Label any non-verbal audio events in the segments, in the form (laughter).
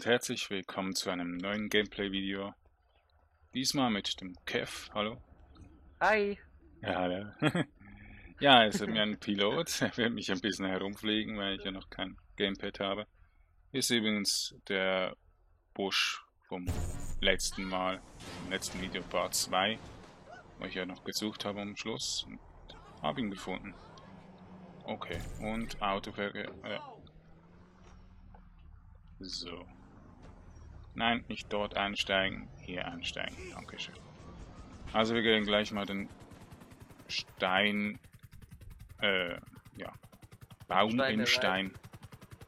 und herzlich willkommen zu einem neuen Gameplay-Video. Diesmal mit dem Kev. Hallo. Hi. Ja, hallo. (laughs) ja, es ist mir ein Pilot. (laughs) Er wird mich ein bisschen herumfliegen, weil ich ja noch kein Gamepad habe. Ist übrigens der Busch vom letzten Mal, im letzten Video Part 2, wo ich ja noch gesucht habe am Schluss und habe ihn gefunden. Okay, und Autoverkehr. Ja. So. Nein, nicht dort einsteigen, hier einsteigen. Dankeschön. Also wir gehen gleich mal den Stein, äh, ja, Baum Steine im. Stein,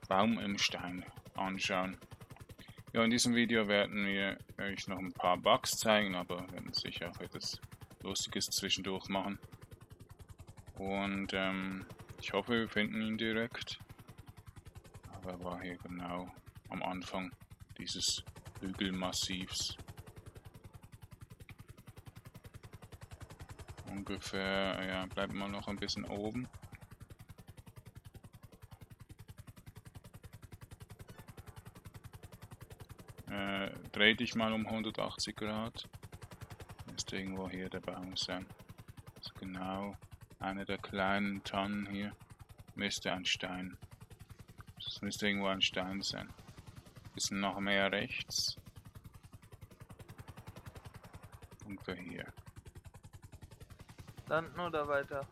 Baum im Stein anschauen. Ja, in diesem Video werden wir euch noch ein paar Bugs zeigen, aber wir werden sicher auch etwas Lustiges zwischendurch machen. Und ähm, ich hoffe, wir finden ihn direkt. Aber er war hier genau am Anfang dieses Hügelmassivs. Ungefähr, ja, bleibt mal noch ein bisschen oben. Äh, dreh dich mal um 180 Grad. Müsste irgendwo hier der Baum sein. Ist genau eine der kleinen Tannen hier. Müsste ein Stein. Das müsste irgendwo ein Stein sein. Bisschen noch mehr rechts. Ungefähr hier. Landen oder weiter?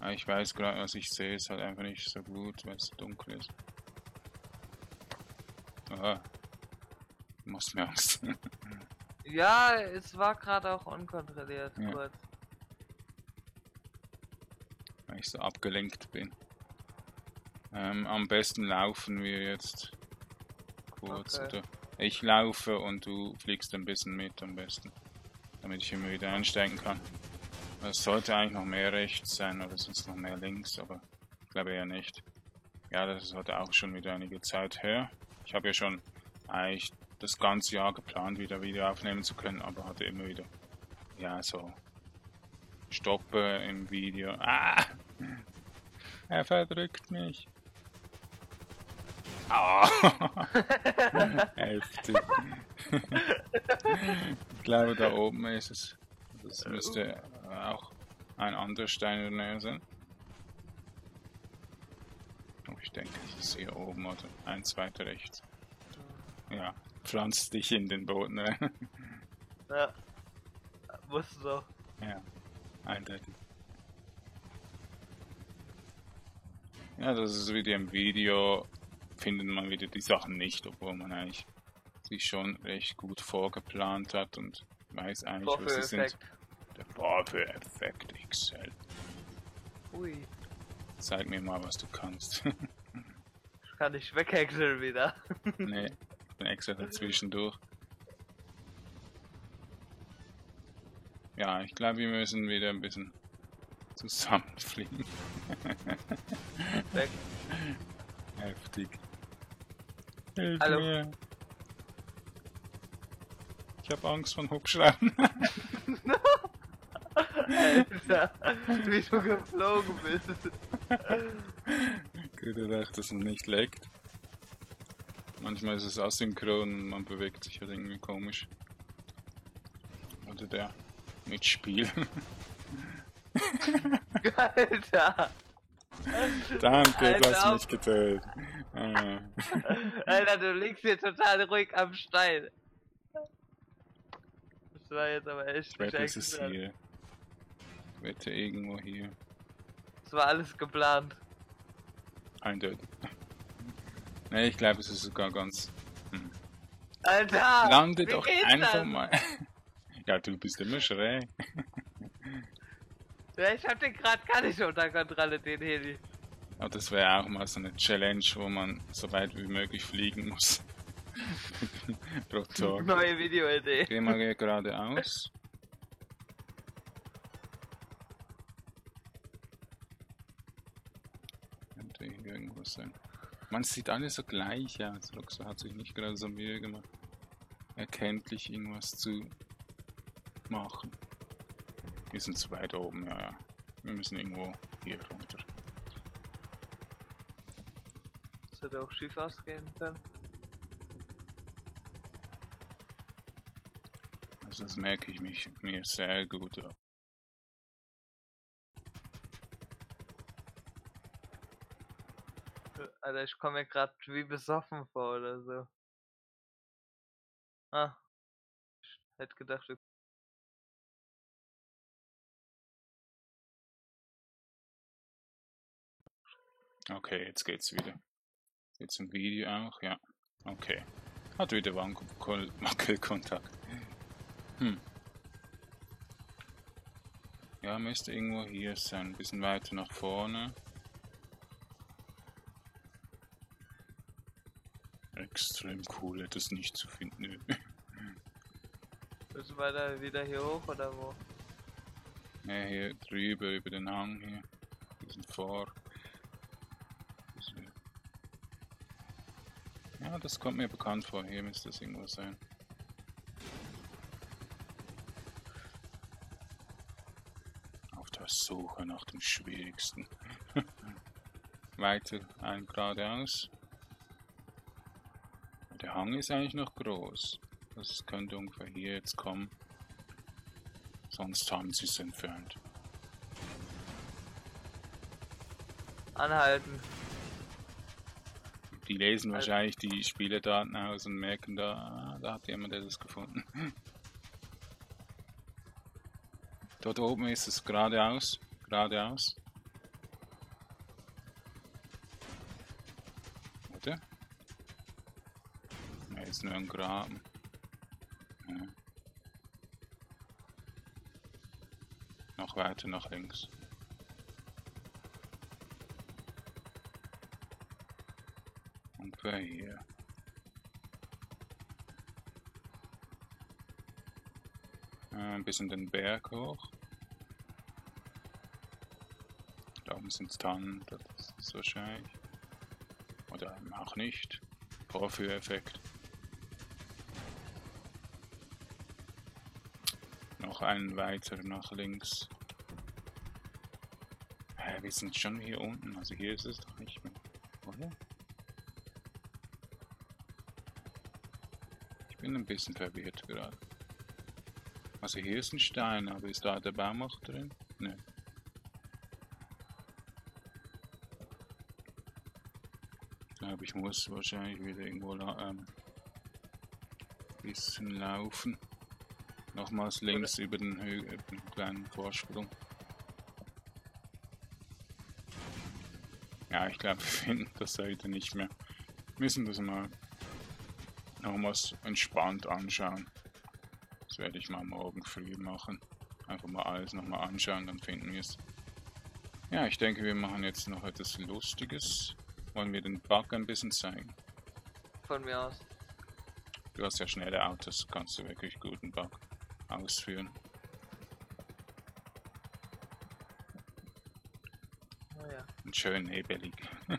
Ah, ich weiß gerade, was ich sehe, ist halt einfach nicht so gut, weil es so dunkel ist. Ah. Du machst mir Angst. (laughs) Ja, es war gerade auch unkontrolliert, Ja. kurz. weil ich so abgelenkt bin. Ähm, am besten laufen wir jetzt kurz. Okay. Ich laufe und du fliegst ein bisschen mit am besten. Damit ich immer wieder einsteigen kann. Es sollte eigentlich noch mehr rechts sein oder sonst noch mehr links, aber ich glaube eher nicht. Ja, das ist heute auch schon wieder einige Zeit her. Ich habe ja schon eigentlich das ganze Jahr geplant, wieder Video aufnehmen zu können, aber hatte immer wieder, ja, so Stoppe im Video. Ah! (laughs) Er verdrückt mich. Ah! Heftig. (laughs) ich glaube, da oben ist es. Das müsste auch ein anderer Stein in der Nähe sein. Oh, ich denke, es ist hier oben oder eins weiter rechts. Ja, pflanzt dich in den Boden rein. (laughs) Ja. Muss so. Ja, eindeutig. Ja, das ist wieder im Video, findet man wieder die Sachen nicht, obwohl man eigentlich sich schon recht gut vorgeplant hat und weiß eigentlich, was sie sind. Vorführeffekt. Der Vorführeffekt XL. Ui. Zeig mir mal, was du kannst. (laughs) Ich kann nicht weghäckseln wieder. (laughs) nee, ich bin extra dazwischen durch. Ja, ich glaube, wir müssen wieder ein bisschen zusammenfliegen. Weg. (laughs) Heftig. Hilf Hallo. mir. Ich habe Angst vor Hubschraubern. (laughs) Alter, wie du geflogen bist. (laughs) Gut gedacht, dass man nicht leckt. Manchmal ist es asynchron und man bewegt sich halt irgendwie komisch. Oder der Mitspiel. (laughs) Alter. Danke, du hast mich getötet. (laughs) Alter, du liegst hier total ruhig am Stein. Das war jetzt aber echt Ich wette, es ist hier. Ich wette irgendwo hier. Das war alles geplant. Eindeutig. Ne, ich glaube, es ist sogar ganz. Hm. Alter! Lande doch einfach das? mal. (laughs) ja, du bist immer schräg. Ja, ich hab den gerade gar nicht unter Kontrolle, den Heli. Aber das wäre auch mal so eine Challenge, wo man so weit wie möglich fliegen muss. (laughs) Pro Tag. Neue Videoidee. Geh mal hier geradeaus. Könnte hier irgendwas sein. Man sieht alles so gleich aus. Roxo hat sich nicht gerade so Mühe gemacht, erkenntlich irgendwas zu machen. Wir sind zu weit oben, ja, ja. Wir müssen irgendwo hier runter. hätte auch schief ausgehen können. Also das merke ich mich mir sehr gut. Ab. Alter, ich komme mir gerade wie besoffen vor oder so. Ah. Ich hätte gedacht, wir Okay, jetzt geht's wieder. Jetzt im Video auch, ja. Okay. Hat wieder Wackelkontakt. (laughs) Hm. Ja, müsste irgendwo hier sein. Ein bisschen weiter nach vorne. Extrem cool, etwas nicht zu finden. Müssen wir da wieder hier hoch oder wo? Ja, hier drüber, über den Hang hier. Diesen vor. Das kommt mir bekannt vor. Hier müsste es irgendwo sein. Auf der Suche nach dem Schwierigsten. (laughs) Weiter ein geradeaus. Der Hang ist eigentlich noch groß. Das könnte ungefähr hier jetzt kommen. Sonst haben sie es entfernt. Anhalten. Die lesen wahrscheinlich die Spieledaten aus und merken, da, da hat jemand etwas gefunden. (laughs) Dort oben ist es geradeaus, geradeaus. Oder? Ne, ist nur ein Graben. Ja. Noch weiter nach links. Ungefähr hier. Ein bisschen den Berg hoch. Da oben sind Tannen, das ist wahrscheinlich. Oder auch nicht. Vorführeffekt. Noch einen weiter nach links. Hä, wir sind schon hier unten, also hier ist es doch nicht mehr, oder? Bin ein bisschen verwirrt gerade. Also hier ist ein Stein, aber ist da der Baum auch drin? Ne. Ich glaube, ich muss wahrscheinlich wieder irgendwo ähm, bisschen laufen. Nochmals links über den, über den kleinen Vorsprung. Ja, ich glaube, wir finden das heute nicht mehr. Müssen das mal nochmals entspannt anschauen. Das werde ich mal morgen früh machen. Einfach mal alles nochmal anschauen, dann finden wir es. Ja, ich denke, wir machen jetzt noch etwas Lustiges. Wollen wir den Bug ein bisschen zeigen? Von mir aus. Du hast ja schnelle Autos, kannst du wirklich guten Bug ausführen. Oh ja. Und schön nebelig. (laughs)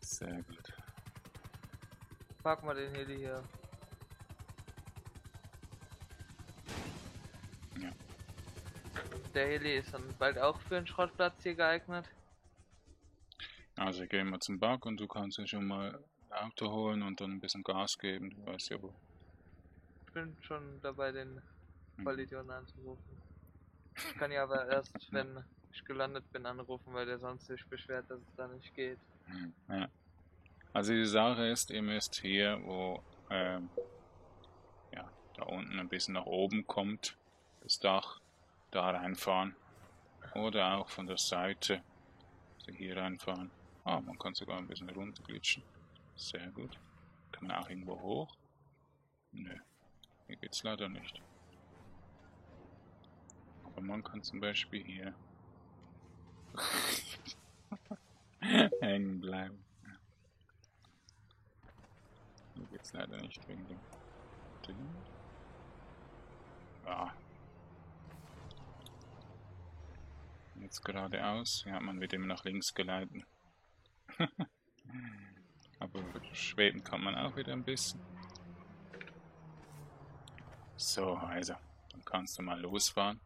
Sehr gut park mal den Heli hier. Ja. Der Heli ist dann bald auch für einen Schrottplatz hier geeignet. Also gehen wir zum Bug und du kannst ja schon mal Auto holen und dann ein bisschen Gas geben, du weißt ja wo. Ich bin schon dabei, den hm. Vollidioten anzurufen. Ich kann ja aber erst, (laughs) wenn ich gelandet bin, anrufen, weil der sonst sich beschwert, dass es da nicht geht. Ja. Also die Sache ist, ihr müsst hier, wo ähm, ja, da unten ein bisschen nach oben kommt, das Dach, da reinfahren. Oder auch von der Seite, also hier reinfahren. Ah, man kann sogar ein bisschen runterglitschen. Sehr gut. Kann man auch irgendwo hoch? Nö, hier geht's leider nicht. Aber man kann zum Beispiel hier (laughs) hängen bleiben. Geht's leider nicht wegen dem Ding. Ja. Jetzt geradeaus. Ja, man wird immer nach links geleiten. (laughs) Aber schweben kann man auch wieder ein bisschen. So, also, dann kannst du mal losfahren.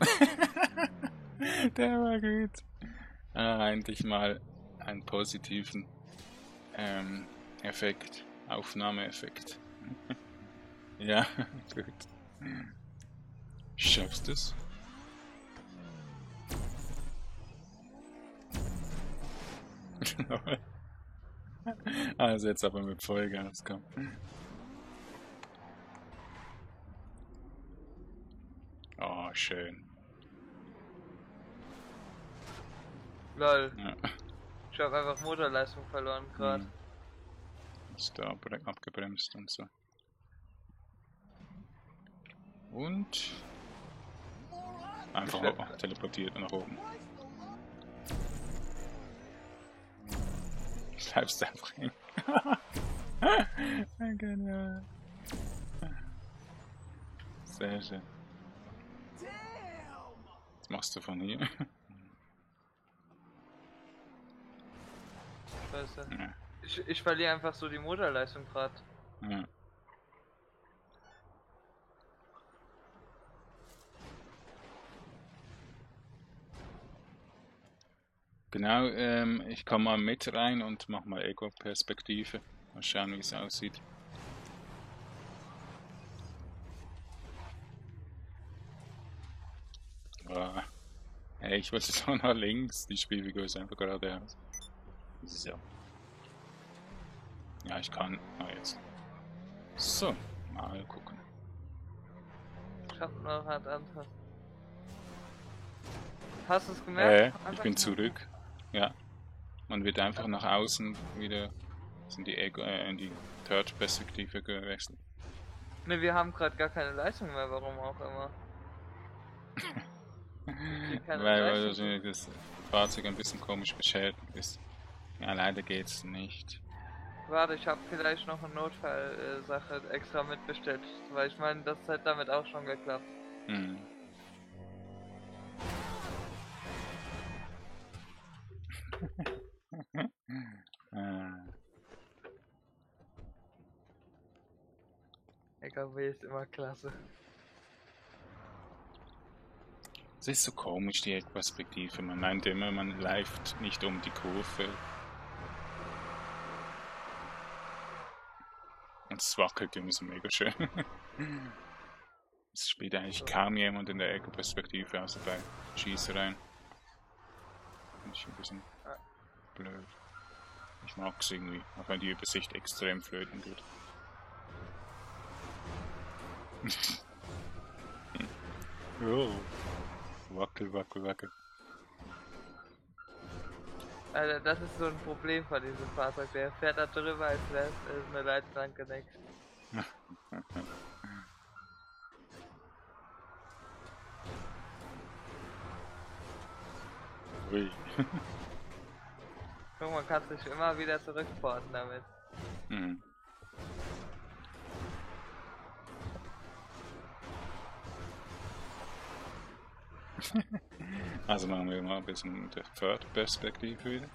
(laughs) Der war gut. Ah, endlich mal einen positiven ähm, Effekt, Aufnahmeeffekt. (laughs) ja, (laughs) gut. Schaffst du es? (laughs) also jetzt aber mit Vollgas, komm. Oh, schön. Lol. Ja. Ich habe einfach Motorleistung verloren gerade. Hm. Ist da abgebremst und so. Und einfach Ich- ho- teleportiert nach oben. Bleibst einfach hängen. Genial. (laughs) Sehr schön. Was machst du von hier? Scheiße. Ja. Ich, ich verliere einfach so die Motorleistung gerade. Ja. Genau, ähm, ich komme mal mit rein und mach mal Ego-Perspektive. Mal schauen, wie es aussieht. Ah. Hey, ich wollte doch nach links. Die Spielfigur ist einfach geradeaus. So. Ja, ich kann. Ah, jetzt. So, mal gucken. Ich noch halt andere. Hast du es Äh, gemerkt? ich Einfach bin zurück. Ja. Man wird einfach nach außen wieder in die, Ego, äh, in die Third-Perspektive gewechselt. Ne, wir haben gerade gar keine Leistung mehr, warum auch immer. (laughs) Weil, das Fahrzeug ein bisschen komisch beschädigt ist. Ja, leider geht's nicht. Warte, ich habe vielleicht noch eine Notfallsache extra mitbestellt, weil ich meine, das hat damit auch schon geklappt. Hm. (laughs) äh, LKW ist immer klasse. es ist so komisch, die Perspektive. Man meint immer, man läuft nicht um die Kurve. Wackelt immer so mega schön. Es spielt eigentlich kaum jemand in der Ego-Perspektive, außer bei Schießereien. Finde ich ein bisschen blöd. Ich mag es irgendwie, auch wenn die Übersicht extrem flöten geht. (laughs) oh. Wackel, wackel, wackel. Alter, das ist so ein Problem von diesem Fahrzeug. Der fährt da drüber, als wäre es eine Leitplanke next. (laughs) Ui. Guck, man kann sich immer wieder zurückporten damit. Hm. (laughs) Also machen wir mal ein bisschen der Third-Perspektive wieder.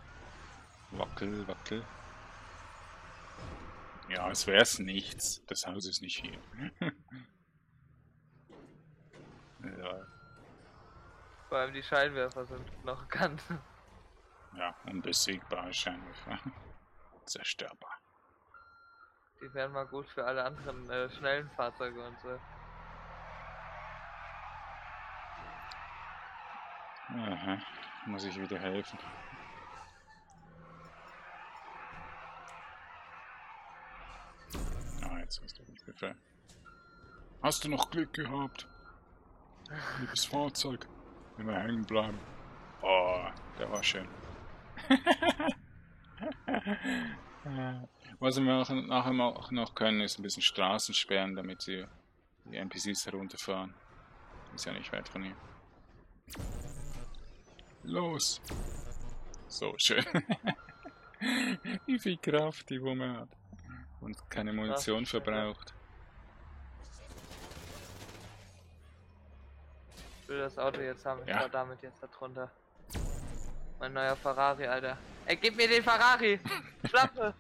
Wackel, wackel. Ja, es wär's nichts. Das Haus ist nicht hier. (laughs) ja, Vor allem die Scheinwerfer sind noch ganz. ja, unbesiegbar Scheinwerfer. Zerstörbar. Die wären mal gut für alle anderen äh, schnellen Fahrzeuge und so. Aha, muss ich wieder helfen. Ah, jetzt hast du mich befreit. Hast du noch Glück gehabt? Liebes Fahrzeug. Immer hängen bleiben. Oh, der war schön. (laughs) Was wir auch nachher auch noch können, ist ein bisschen Straßen sperren, damit sie die NPCs herunterfahren. Ist ja nicht weit von hier. Los! So schön. (laughs) Wie viel Kraft die Wumme hat. Und keine Munition verbraucht. Ich will das Auto jetzt haben. Ich Ja. fahr damit jetzt da drunter. Mein neuer Ferrari, Alter. Ey, gib mir den Ferrari! (laughs) Schlappe!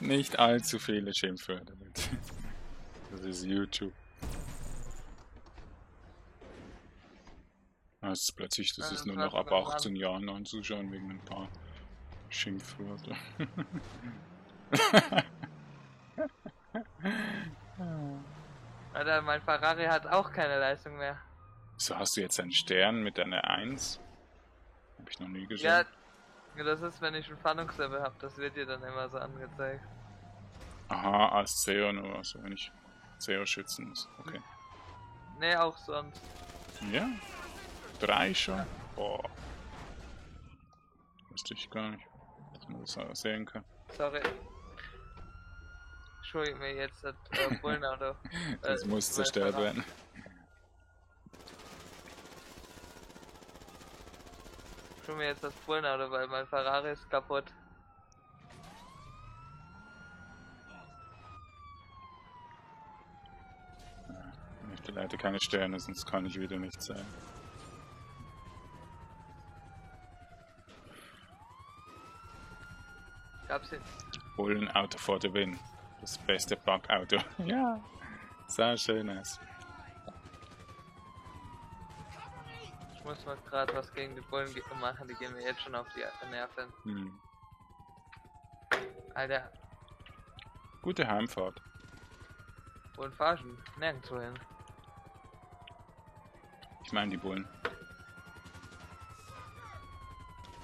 Nicht allzu viele Schimpfwörter damit. Das ist YouTube. Das ist plötzlich, das Ja, ist nur noch ab wir einen 18 Jahren anzuschauen wegen ein paar Schimpfwörter. (laughs) Alter, mein Ferrari hat auch keine Leistung mehr. so hast du jetzt einen Stern mit einer 1? Hab ich noch nie gesehen. Ja, das ist, wenn ich ein Fahndungslevel habe, das wird dir dann immer so angezeigt. Aha, als Zeon oder so, wenn ich Zeo schützen muss. Okay. Ne, auch sonst. Ja? Drei schon? Boah. Wusste ich gar nicht, dass man das sehen kann. Sorry. Entschuldige (laughs) mir jetzt das äh, Bullenauto. Das Äh, muss zerstört werden. Schon mir jetzt das Bullenauto, weil mein Ferrari ist kaputt. Ich möchte leider keine Sterne, sonst kann ich wieder nichts sagen. Gab's den? Bullenauto for the win. Das beste Bugauto. (laughs) Ja. Sah schön aus. Ich muss mal gerade was gegen die Bullen machen, die gehen mir jetzt schon auf die Nerven. Hm. Alter, Gute Heimfahrt. Bullen fahren nirgendwo hin. Ich meine die Bullen.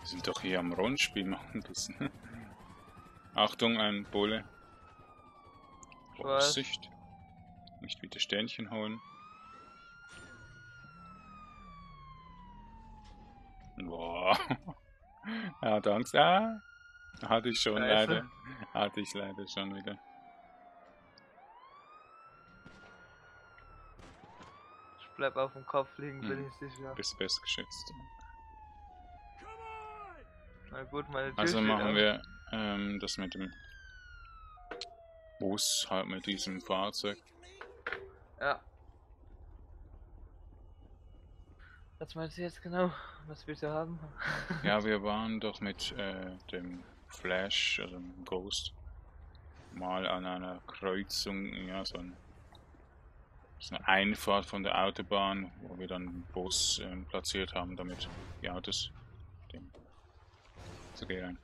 Wir sind doch hier am Rundspiel (laughs) machen ein bisschen. Achtung, ein Bulle. Vorsicht. Nicht wieder Sternchen holen. Boah. Er hat Angst. Ah, hatte ich schon Scheiße. leider. Hatte ich leider schon wieder. Ich bleib auf dem Kopf liegen, bin Hm. ich sicher. Bist best geschützt. Na gut, meine Tür Also machen wir ähm, das mit dem Bus, halt mit diesem Fahrzeug. Ja. Was meinst du jetzt genau? Was willst du haben? (laughs) Ja, wir waren doch mit äh, dem Flash, also dem Ghost, mal an einer Kreuzung, ja, so, ein, so eine Einfahrt von der Autobahn, wo wir dann einen Bus ähm, platziert haben, damit die Autos dem zu gehen.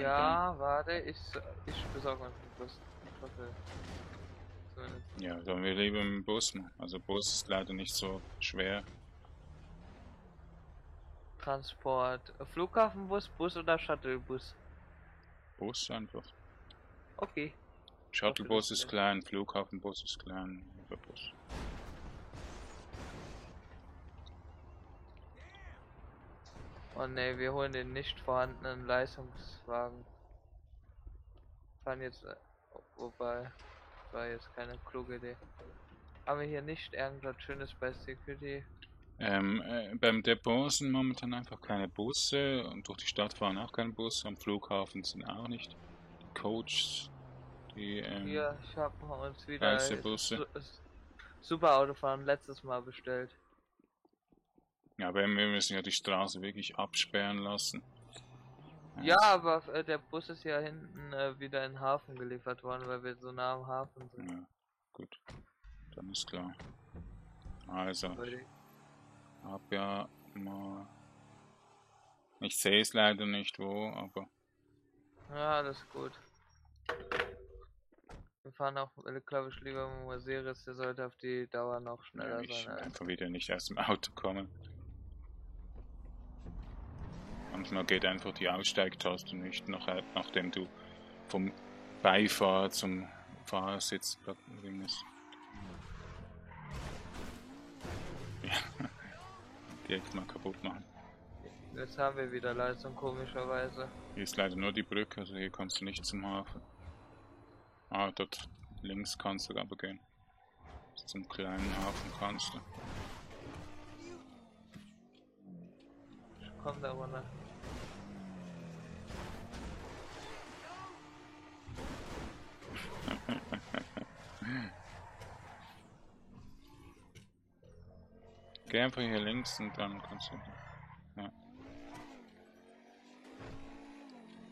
Ja, warte, ich, ich besorge uns einen Bus. Ja, sollen wir lieber im Bus machen. Also Bus ist leider nicht so schwer. Transport. Flughafenbus, Bus oder Shuttlebus? Bus einfach. Okay. Shuttlebus ist klein, Flughafenbus ist klein, Bus. Oh ne, wir holen den nicht vorhandenen Leistungswagen. Fahren jetzt. äh, Wobei. War jetzt keine kluge Idee. Haben wir hier nicht irgendwas Schönes bei Security? Ähm, äh, beim Depot sind momentan einfach keine Busse und durch die Stadt fahren auch keine Busse, am Flughafen sind auch nicht. Die Coaches, die ähm, Hier, ich habe uns wieder Reisebusse. Su- Su- Super Autofahren letztes Mal bestellt. Ja, aber wir müssen ja die Straße wirklich absperren lassen. Ja, aber äh, der Bus ist ja hinten äh, wieder in den Hafen geliefert worden, weil wir so nah am Hafen sind. Ja, gut. Dann ist klar. Also, die- hab ja mal. Ich sehe es leider nicht wo, aber Ja, alles gut. Wir fahren auch, glaube ich, lieber mit Mercedes, der sollte auf die Dauer noch ja, schneller ich sein. Als. einfach wieder nicht aus dem Auto kommen. Manchmal geht einfach die Aussteigtaste nicht, nach, nachdem du vom Beifahrer zum Fahrersitz bist. (laughs) Ja, direkt mal kaputt machen. Jetzt haben wir wieder Leistung, komischerweise. Hier ist leider nur die Brücke, also hier kommst du nicht zum Hafen. Ah, dort links kannst du aber gehen. Zum kleinen Hafen kannst du. Kommt aber ne. Geh einfach hier links und dann kannst du. Ja.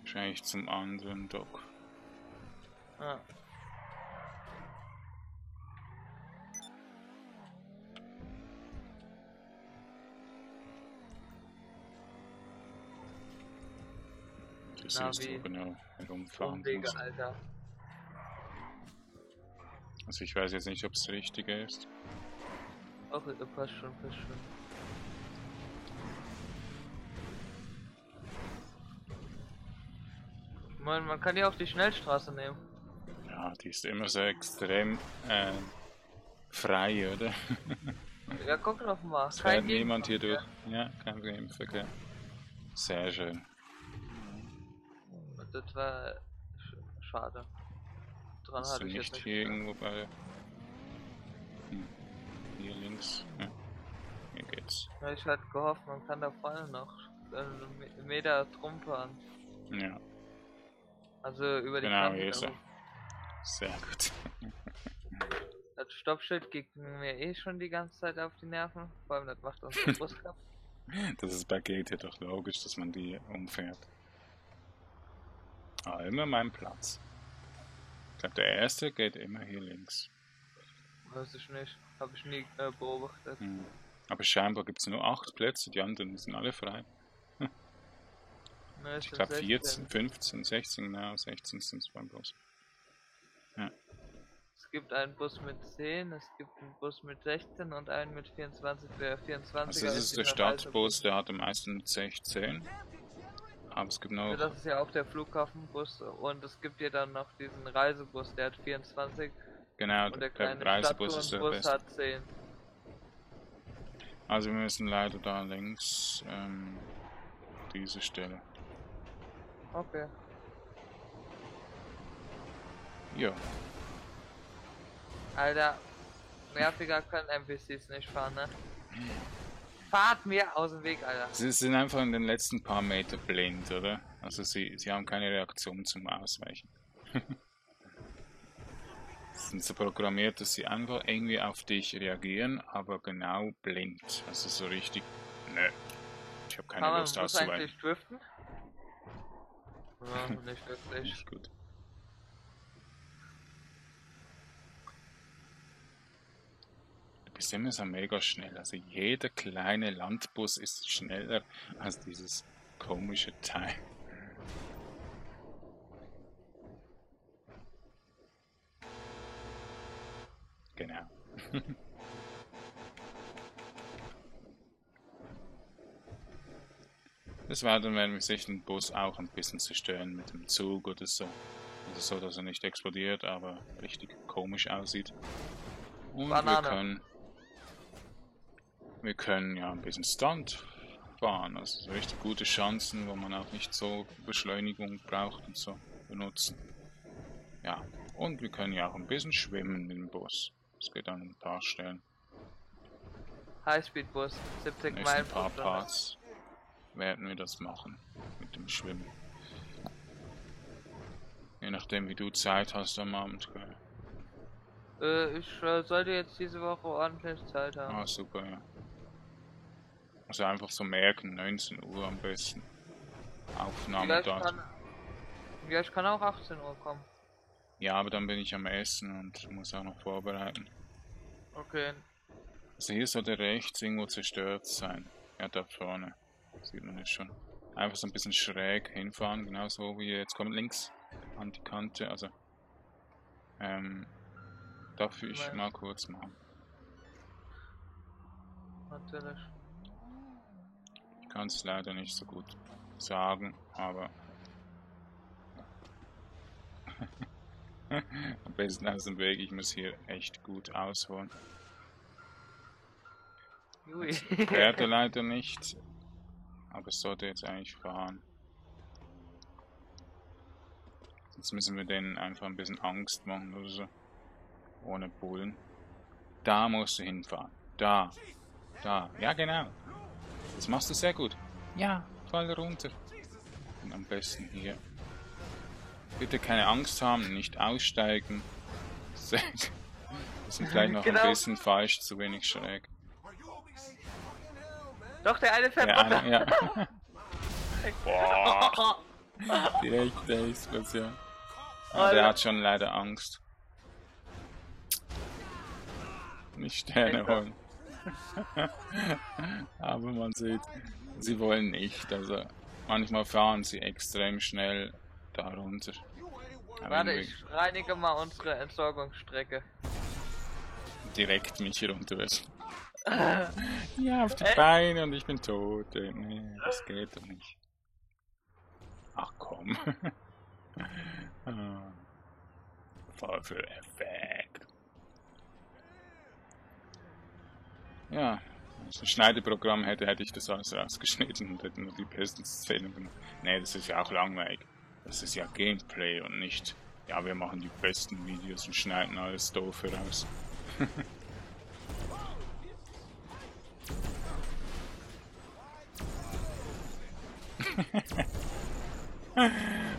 Wahrscheinlich zum anderen Dock. Ah. Das Na, ist so genau herumfahren Umwege, muss. Alter. Also ich weiß jetzt nicht, ob es Richtige ist. Ach, äh, passt schon, passt schon. Man, man kann ja auch die Schnellstraße nehmen. Ja, die ist immer so extrem äh, frei, oder? (laughs) Ja, guck doch mal. Es fährt Kein niemand hier durch. Ja, kein Gegenverkehr. Sehr schön. Das war sch schade. Dran hatte ich jetzt nicht hier irgendwo bei... Hm. Hier links. Ja. Hier geht's. Ja, ich hatte gehofft, man kann da vorne noch einen Me- Meter drum fahren. Ja, Also über die genau, Kante, hier ist er. aber Sehr gut. (laughs) Das Stoppschild geht mir eh schon die ganze Zeit auf die Nerven. Vor allem, das macht unsere Brust (laughs) kaputt. Das ist bei GT doch logisch, dass man die umfährt. Ah, immer mein Platz. Ich glaube, der erste geht immer hier links. Weiß ich nicht. Habe ich nie äh, beobachtet. Hm. Aber scheinbar gibt es nur acht Plätze, die anderen sind alle frei. Ich glaube 14, 16. 15, 16, genau, 16 sind es beim Bus. Es gibt einen Bus mit 10, es gibt einen Bus mit 16 und einen mit 24. Der 24er Also das ist der dieser Stadtbus, der hat am meisten 16. Aber es gibt noch... Ja, das ist ja auch der Flughafenbus und es gibt ja dann noch diesen Reisebus, der hat 24 Genau, und der der kleine Reisebus ist der beste. hat 10. Also wir müssen leider da links ähm, diese Stelle. Okay. Ja, Alter, nerviger können NPCs nicht fahren, ne? (laughs) Fahrt mir aus dem Weg, Alter. sie sind einfach in den letzten paar Meter blind, oder? Also sie, sie haben keine Reaktion zum Ausweichen. (laughs) Sie sind so programmiert, dass sie einfach irgendwie auf dich reagieren, aber genau blind. Also so richtig, nö, ich habe keine Kann man Lust auszuweichen. eigentlich driften? (laughs) Ja, nicht wirklich. Nicht gut. Bist immer so mega schnell. Also jeder kleine Landbus ist schneller als dieses komische Teil. Genau. (laughs) Das war dann, wenn wir sich den Bus auch ein bisschen zerstören mit dem Zug oder so. Also so, dass er nicht explodiert, aber richtig komisch aussieht. Und wir Banane. können, wir können ja ein bisschen Stunt fahren, also so richtig gute Chancen, wo man auch nicht so Beschleunigung braucht und so benutzen. Ja, und wir können ja auch ein bisschen schwimmen mit dem Bus. Das geht an ein paar Stellen. Highspeedbus, 70 nächsten Meilen paar pro Stunde. Parts werden wir das machen mit dem Schwimmen. Je nachdem wie du Zeit hast am Abend. Gell? Äh, ich äh, sollte jetzt diese Woche ordentlich Zeit haben. Ah, super, ja. Also einfach so merken, 19 Uhr am besten. Aufnahme da. kann, ja, ich kann auch 18 Uhr kommen. Ja, aber dann bin ich am Essen und muss auch noch vorbereiten. Okay. Also hier sollte rechts irgendwo zerstört sein. Ja, da vorne. Sieht man es schon. Einfach so ein bisschen schräg hinfahren, genauso wie jetzt kommt links an die Kante. Also, ähm, darf ich mal kurz machen. Natürlich. Ich kann es leider nicht so gut sagen, aber (laughs) am besten aus dem Weg. Ich muss hier echt gut ausholen. Fährt er leider nicht, aber es sollte jetzt eigentlich fahren. Jetzt müssen wir denen einfach ein bisschen Angst machen oder so. Ohne Bullen. Da musst du hinfahren. Da. Da. Ja, genau. Das machst du sehr gut. Ja, fall runter. Und am besten hier. Bitte keine Angst haben, nicht aussteigen. Sehr gut. Wir sind vielleicht noch Genau. ein bisschen falsch, zu wenig schräg. Doch, der eine fährt Der runter. eine, ja. (laughs) Boah, direkte Explosion. Aber der hat schon leider Angst. Nicht Sterne holen. (laughs) Aber man sieht, sie wollen nicht, also manchmal fahren sie extrem schnell da runter. Aber Warte, ich reinige mal unsere Entsorgungsstrecke. direkt mich runterwerfen. (laughs) ja, auf die Echt? Beine und ich bin tot. ey. Nee, das geht doch nicht. Ach komm. (laughs) Ah. Voll für Effekt. Ja, wenn ich ein Schneideprogramm hätte, hätte ich das alles rausgeschnitten und hätte nur die besten Szenen gemacht. Nee, das ist ja auch langweilig. Das ist ja Gameplay und nicht, ja, wir machen die besten Videos und schneiden alles doof raus. (laughs)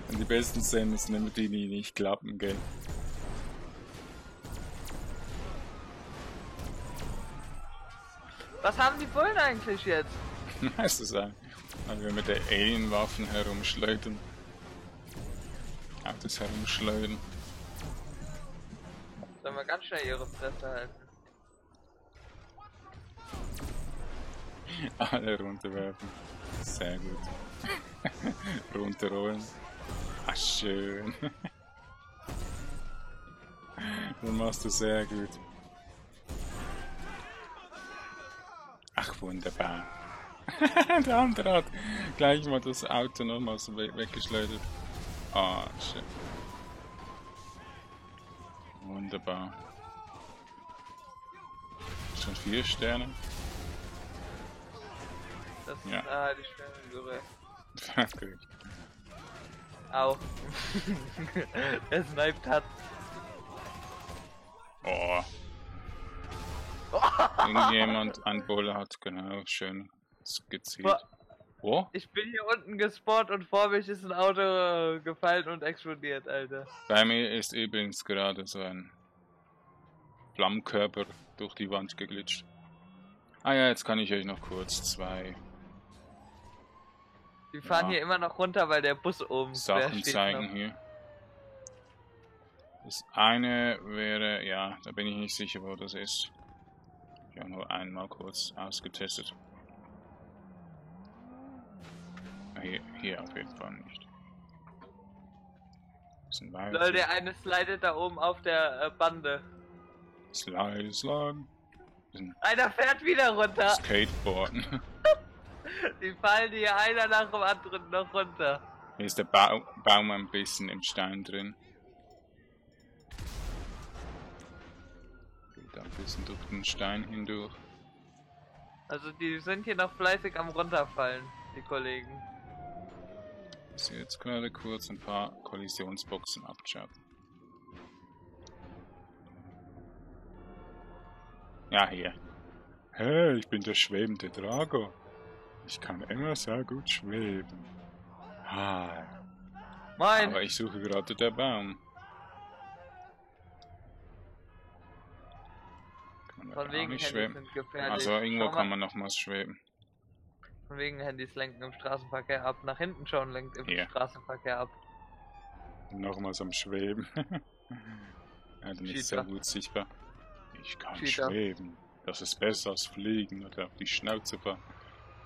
Und die besten Szenen sind immer die, die nicht klappen, gell? Was haben die Bullen eigentlich jetzt? (laughs) Weißt du sein? Weil wir mit der Alien-Waffen herumschleudern. Autos herumschleudern. Sollen wir ganz schnell ihre Fresse halten? (laughs) Alle runterwerfen. Sehr gut. (laughs) Runterrollen. Ah, schön. Das machst du sehr gut. Wunderbar. (laughs) Der andere hat gleich mal das Auto nochmal so we weggeschleudert. Ah, schön. Wunderbar. Schon vier Sterne. Das Ja. ah, die Schwimmbüre. Fertig. Au. (laughs) er sniped hat. Oh. Irgendjemand ein Bulle hat genau schön skizziert. Boah. Oh, Ich bin hier unten gespawnt und vor mich ist ein Auto äh, gefallen und explodiert, Alter. bei mir ist übrigens gerade so ein Flammkörper durch die Wand geglitscht. Ah ja, jetzt kann ich euch noch kurz zwei Die fahren Ja. hier immer noch runter, weil der Bus oben Sachen zeigen noch. hier. Das eine wäre, ja, da bin ich nicht sicher, wo das ist. Ich habe nur einmal kurz ausgetestet. Hier, hier auf jeden Fall nicht. Lol, der eine slidet da oben auf der äh, Bande. Slide, slide. Einer fährt wieder runter. Skateboarden. (laughs) Die fallen hier einer nach dem anderen noch runter. Hier ist der Bau Baum ein bisschen im Stein drin. Geht ein bisschen durch den Stein hindurch. Also die sind hier noch fleißig am runterfallen, die Kollegen. Ich sehe jetzt gerade kurz ein paar Kollisionsboxen abgeschaut. Ja, hier. Hey, ich bin der schwebende Drago. Ich kann immer sehr gut schweben. Hi. Moin! Aber ich suche gerade den Baum. Kann man Von wegen Handys schweben. sind gefährlich. Also irgendwo kann man nochmals schweben. Von wegen Handys lenken im Straßenverkehr ab. Nach hinten schauen lenkt im Hier. Straßenverkehr ab. Nochmals am Schweben. (laughs) ja, dann ist sehr gut sichtbar. Ich kann Cheater. schweben. Das ist besser als fliegen oder auf die Schnauze fahren.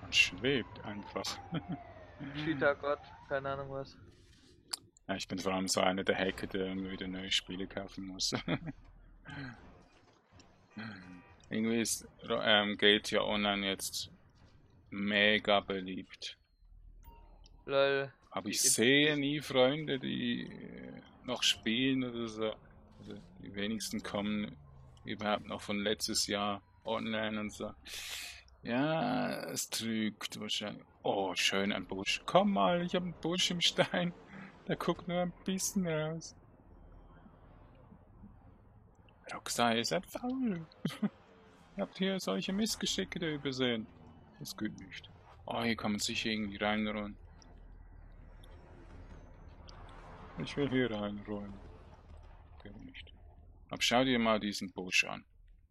Man schwebt einfach. (laughs) Cheater Gott, keine Ahnung was. Ja, ich bin vor allem so einer der Hacker, der immer wieder neue Spiele kaufen muss. (laughs) Irgendwie ist ähm, GTA Online jetzt mega beliebt. Lol. Aber ich sehe nie Freunde, die äh, noch spielen oder so. Also die wenigsten kommen überhaupt noch von letztes Jahr online und so. Ja, es trügt wahrscheinlich. Oh, schön ein Busch. Komm mal, ich habe einen Busch im Stein. Der guckt nur ein bisschen raus. Rockstar, ihr seid faul. Ihr habt hier solche Missgeschicke da übersehen. Das geht nicht. Oh, hier kann man sich irgendwie reinrollen. Ich will hier reinrollen. Geht nicht. Aber schau dir mal diesen Busch an.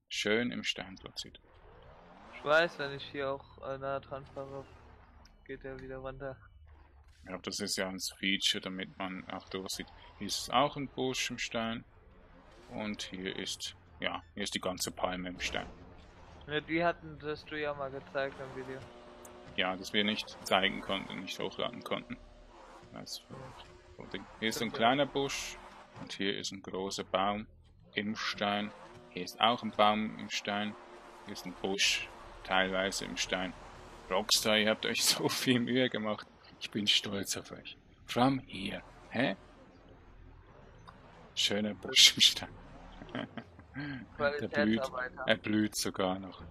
Schön im Stein platziert. Ich weiß, wenn ich hier auch äh, nah dran fahre, geht er wieder runter. Ja, das ist ja ein Feature, damit man auch durchsieht. Hier ist auch ein Busch im Stein. Und hier ist, ja, hier ist die ganze Palme im Stein. Ja, die hatten das du ja mal gezeigt im Video. ja, das wir nicht zeigen konnten, nicht hochladen konnten. Das, hier ist ein kleiner Busch und hier ist ein großer Baum im Stein. Hier ist auch ein Baum im Stein. Hier ist ein Busch, teilweise im Stein. Rockstar, ihr habt euch so (laughs) viel Mühe gemacht. Ich bin stolz auf euch. From here. Hä? Schöner Busch im Stein. (laughs) Der blüht, er blüht sogar noch.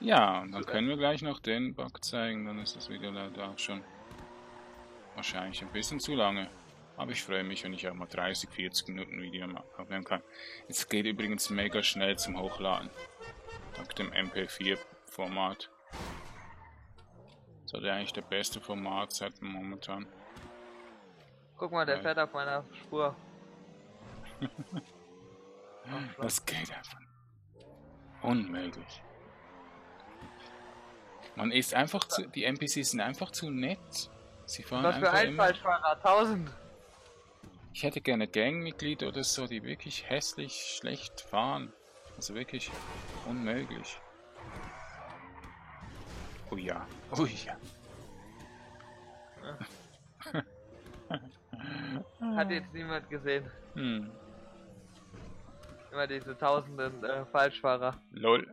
Ja, und dann können wir gleich noch den Bug zeigen, dann ist das Video leider auch schon wahrscheinlich ein bisschen zu lange. Aber ich freue mich, wenn ich auch mal 30, 40 Minuten Video aufnehmen kann. Es geht übrigens mega schnell zum Hochladen. Dank dem MP4-Format. Sollte eigentlich der beste Format sein momentan. Guck mal, der Weil... fährt auf meiner Spur. (laughs) das geht einfach. Unmöglich. Man ist einfach zu, die NPCs sind einfach zu nett. Sie fahren Was für ein Falschfahrer, 1000. Ich hätte gerne Gangmitglieder oder so, die wirklich hässlich schlecht fahren. Also wirklich unmöglich. Oh ja, oh ja. Hat jetzt niemand gesehen. Hm. Immer diese tausenden äh, Falschfahrer. Lol.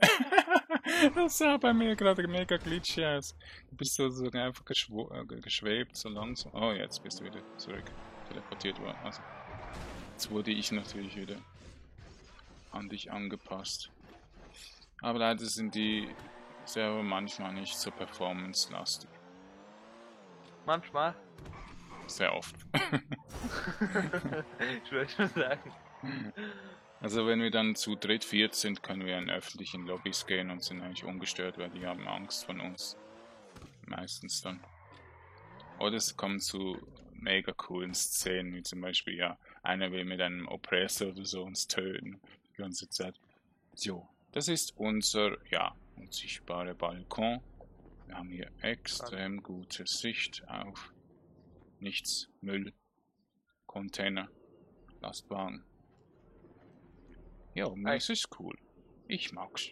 (laughs) das sah bei mir gerade mega glitchy aus. Du bist so, so einfach äh, geschwebt, so langsam. Oh, jetzt bist du wieder zurück. Teleportiert worden. Also, jetzt wurde ich natürlich wieder an dich angepasst. Aber leider sind die Server manchmal nicht so performance-lastig. Manchmal? Sehr oft. (laughs) (laughs) ich würde schon sagen. Also wenn wir dann zu dritt, viert sind, können wir in öffentlichen Lobbys gehen und sind eigentlich ungestört, weil die haben Angst von uns. Meistens dann. Oder es kommt zu mega coolen Szenen, wie zum Beispiel, ja, einer will mit einem Oppressor oder so uns töten. Die ganze Zeit. So, das ist unser, ja, unsichtbarer Balkon. Wir haben hier extrem gute Sicht auf nichts, Müll, Container, Lastwagen. Ja, es ist cool. Ich mag's.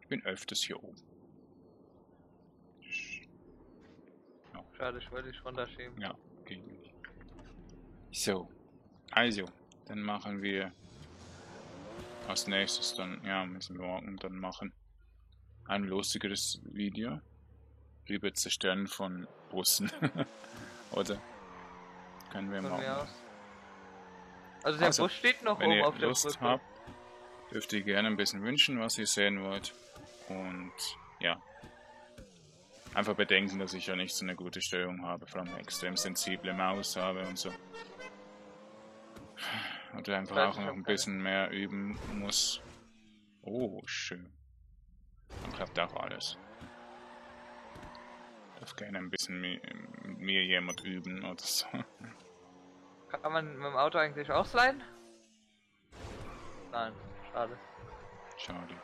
Ich bin öfters hier oben. Ja. Schade, ich wollte dich runterschieben. Ja, geht nicht. So, also, dann machen wir als nächstes dann, ja, müssen wir morgen dann machen, ein lustigeres Video über Zerstören von Bussen. (laughs) Oder? Können wir machen. Also der also, Bus steht noch oben auf der Lust Brücke. Habt, dürft ihr gerne ein bisschen wünschen, was ihr sehen wollt. Und ja, einfach bedenken, dass ich ja nicht so eine gute Steuerung habe, vor allem extrem sensible Maus habe und so. Und einfach auch noch ein bisschen mehr üben muss. Oh, schön. Dann klappt auch alles. Darf gerne ein bisschen mit mir jemand üben oder so. Kann man mit dem Auto eigentlich ausleihen? Nein. Schade. Schade.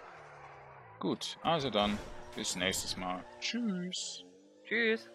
Gut, also dann bis nächstes Mal. Tschüss. Tschüss.